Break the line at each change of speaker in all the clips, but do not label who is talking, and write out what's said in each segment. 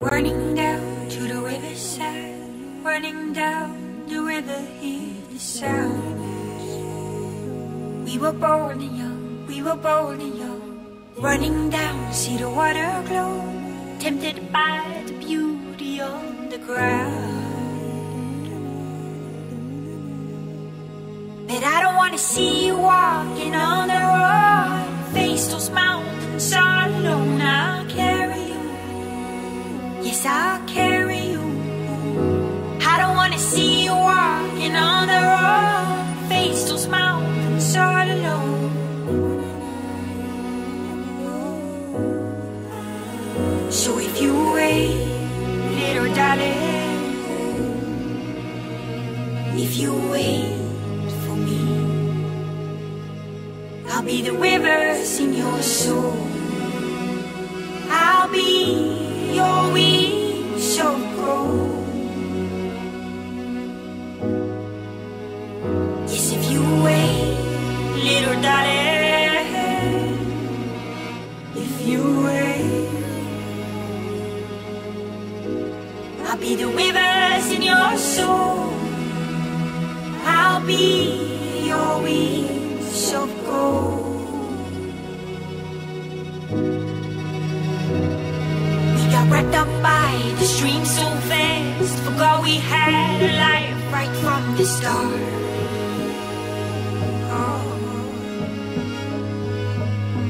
Running down to the riverside, running down the river, hear the sound. We were born and young, we were born and young. Running down, see the water glow, tempted by the beauty on the ground. But I don't wanna see you walking on the if you wait for me, I'll be the rivers in your soul. I'll be your wings of gold. Yes, if you wait, little darling, if you wait, Be the rivers in your soul. I'll be your wings of gold. We got wrapped up by the stream so fast. Forgot we had a life right from the start.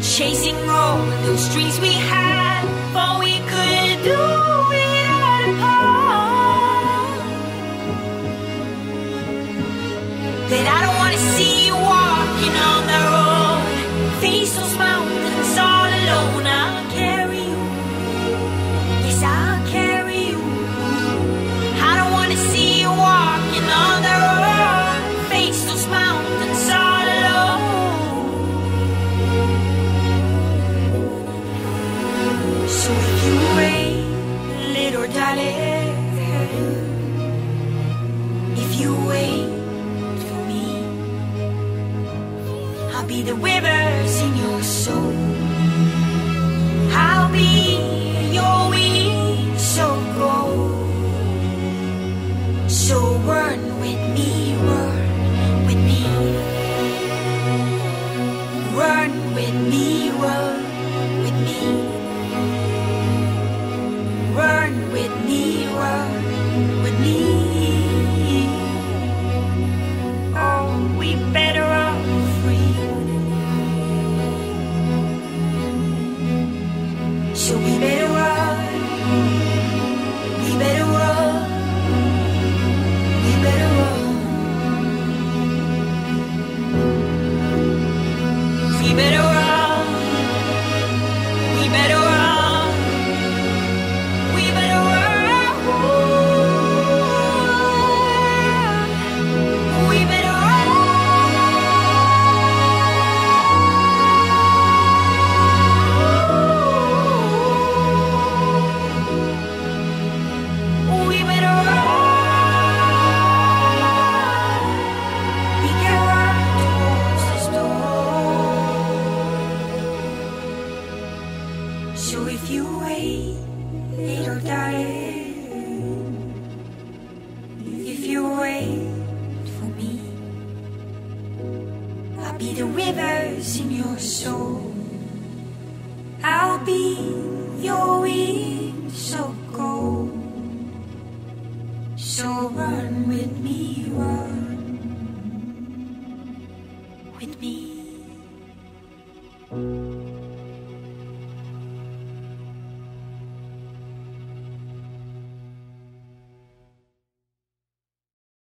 Chasing all those dreams we had, thought we the rivers in your soul. I'll be your gold. So run with me, run with me. Run with me, So if you wait, little darling, if you wait for me, I'll be the rivers in your soul. I'll be your wings of gold. So run with me, run with me.